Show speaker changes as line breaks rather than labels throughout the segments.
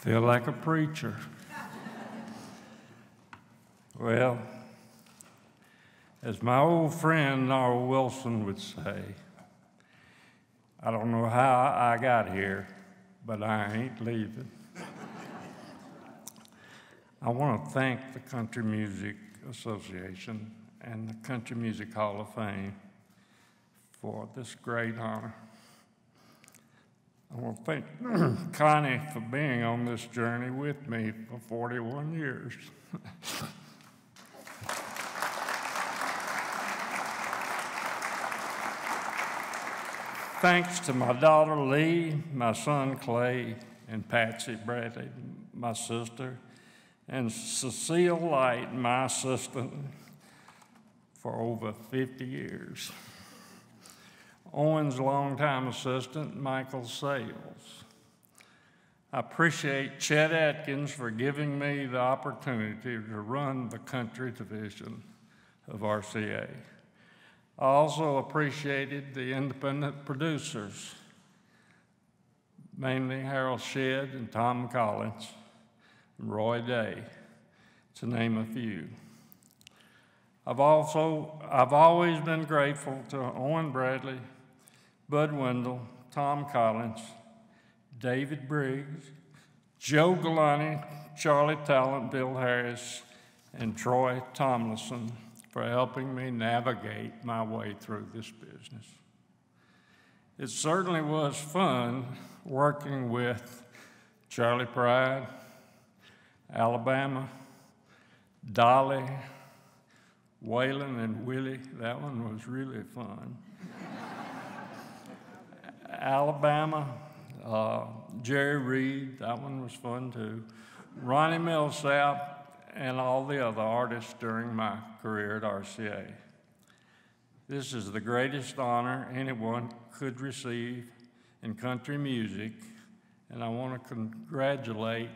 Feel like a preacher. Well, as my old friend Norro Wilson would say, I don't know how I got here, but I ain't leaving. I want to thank the Country Music Association and the Country Music Hall of Fame for this great honor. I want to thank Connie for being on this journey with me for 41 years. Thanks to my daughter Lee, my son Clay, and Patsy Bradley, my sister, and Cecile Light, my assistant, for over 50 years. Owen's longtime assistant, Michael Sales. I appreciate Chet Atkins for giving me the opportunity to run the country division of RCA. I also appreciated the independent producers, mainly Harold Shedd and Tom Collins, and Roy Dea, to name a few. I've also, I've always been grateful to Owen Bradley, Bud Wendell, Tom Collins, David Briggs, Joe Galante, Charlie Talent, Bill Harris, and Troy Tomlinson for helping me navigate my way through this business. It certainly was fun working with Charley Pride, Alabama, Dolly, Waylon, and Willie. That one was really fun. Alabama, uh, Jerry Reed, that one was fun too. Ronnie Milsap, and all the other artists during my career at RCA. This is the greatest honor anyone could receive in country music, and I want to congratulate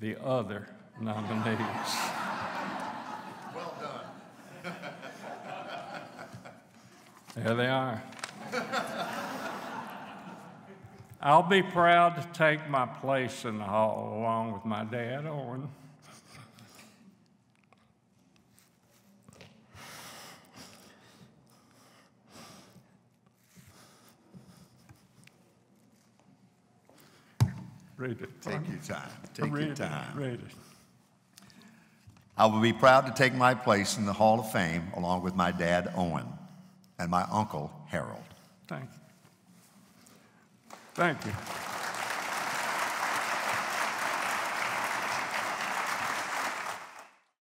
the other nominees.
Well done.
There they are. I'll be proud to take my place in the hall along with my dad, Owen. Read it.
Take your time. Take
Read
your
it.
time.
Read it.
I will be proud to take my place in the Hall of Fame along with my dad, Owen, and my uncle, Harold.
Thank you. Thank you.